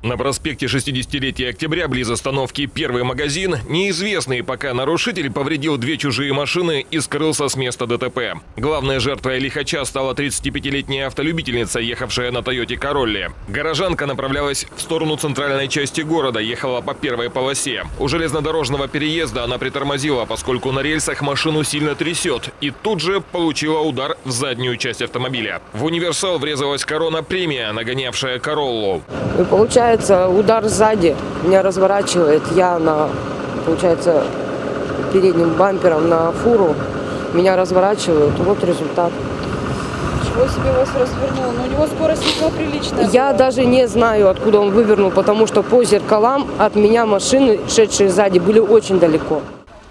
На проспекте 60-летия октября, близ остановки «Первый магазин», неизвестный пока нарушитель повредил две чужие машины и скрылся с места ДТП. Главной жертвой лихача стала 35-летняя автолюбительница, ехавшая на «Тойоте Королле». Горожанка направлялась в сторону центральной части города, ехала по первой полосе. У железнодорожного переезда она притормозила, поскольку на рельсах машину сильно трясет, и тут же получила удар в заднюю часть автомобиля. В универсал врезалась корона премия, нагонявшая Короллу. И получается, удар сзади меня разворачивает. Я на, получается, передним бампером на фуру. Меня разворачивают. Вот результат. Чего себе вас развернуло? Но у него скорость весьма приличная. Я была. даже не знаю, откуда он вывернул, потому что по зеркалам от меня машины, шедшие сзади, были очень далеко.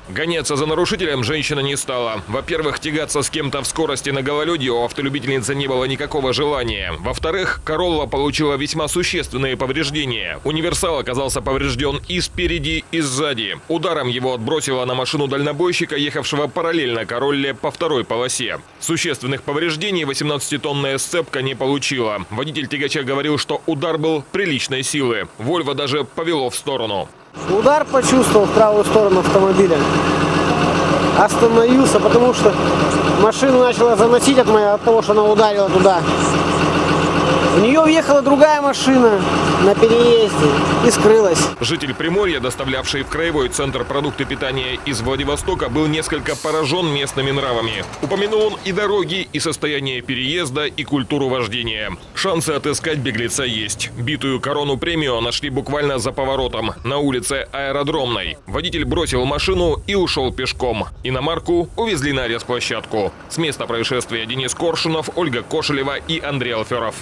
Гоняться за нарушителем женщина не стала. Во-первых, тягаться с кем-то в скорости на гололеде у автолюбительницы не было никакого желания. Во-вторых, Королла получила весьма существенные повреждения. Универсал оказался поврежден и спереди, и сзади. Ударом его отбросило на машину дальнобойщика, ехавшего параллельно Королле по второй полосе. Существенных повреждений 18-тонная сцепка не получила. Водитель тягача говорил, что удар был приличной силы. Вольво даже повело в сторону. Удар почувствовал в правую сторону автомобиля. Остановился, потому что машину начала заносить от, моей, от того, что она ударила туда. В нее въехала другая машина на переезде и скрылась. Житель Приморья, доставлявший в краевой центр продукты питания из Владивостока, был несколько поражен местными нравами. Упомянул он и дороги, и состояние переезда, и культуру вождения. Шансы отыскать беглеца есть. Битую корону премию нашли буквально за поворотом, на улице Аэродромной. Водитель бросил машину и ушел пешком. Иномарку увезли на арестплощадку. С места происшествия Денис Коршунов, Ольга Кошелева и Андрей Алферов.